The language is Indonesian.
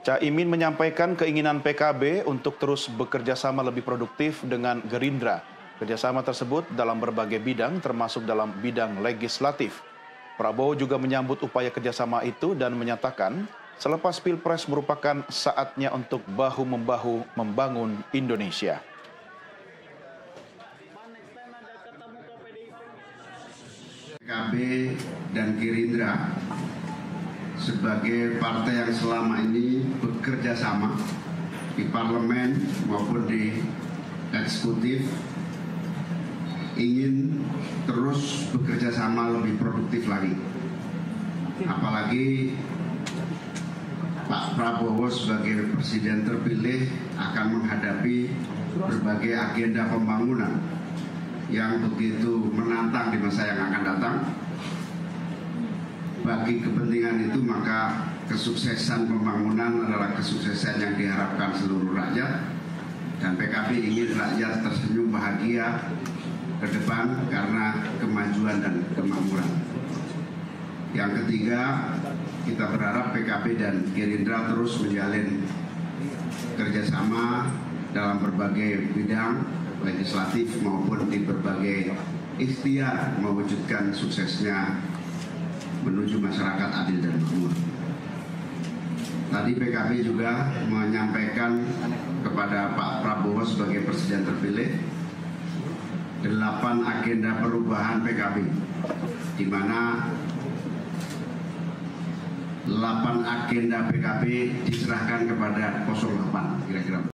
Caimin menyampaikan keinginan PKB untuk terus bekerja sama lebih produktif dengan Gerindra. Kerjasama tersebut dalam berbagai bidang termasuk dalam bidang legislatif. Prabowo juga menyambut upaya kerjasama itu dan menyatakan selepas Pilpres merupakan saatnya untuk bahu-membahu membangun Indonesia. PKB dan Gerindra sebagai partai yang selama ini bekerja sama di parlemen maupun di eksekutif ingin terus bekerja sama lebih produktif lagi. Apalagi Pak Prabowo sebagai presiden terpilih akan menghadapi berbagai agenda pembangunan yang begitu menantang di masa yang akan datang bagi kepentingan itu maka kesuksesan pembangunan adalah kesuksesan yang diharapkan seluruh rakyat dan PKB ingin rakyat tersenyum bahagia ke depan karena kemajuan dan kemakmuran. Yang ketiga, kita berharap PKB dan Gerindra terus menjalin kerjasama dalam berbagai bidang legislatif maupun di berbagai ikhtiar mewujudkan suksesnya menuju masyarakat adil dan makmur. Tadi PKB juga menyampaikan kepada Pak Prabowo sebagai presiden terpilih delapan agenda perubahan PKB di mana delapan agenda PKB diserahkan kepada 08 kira-kira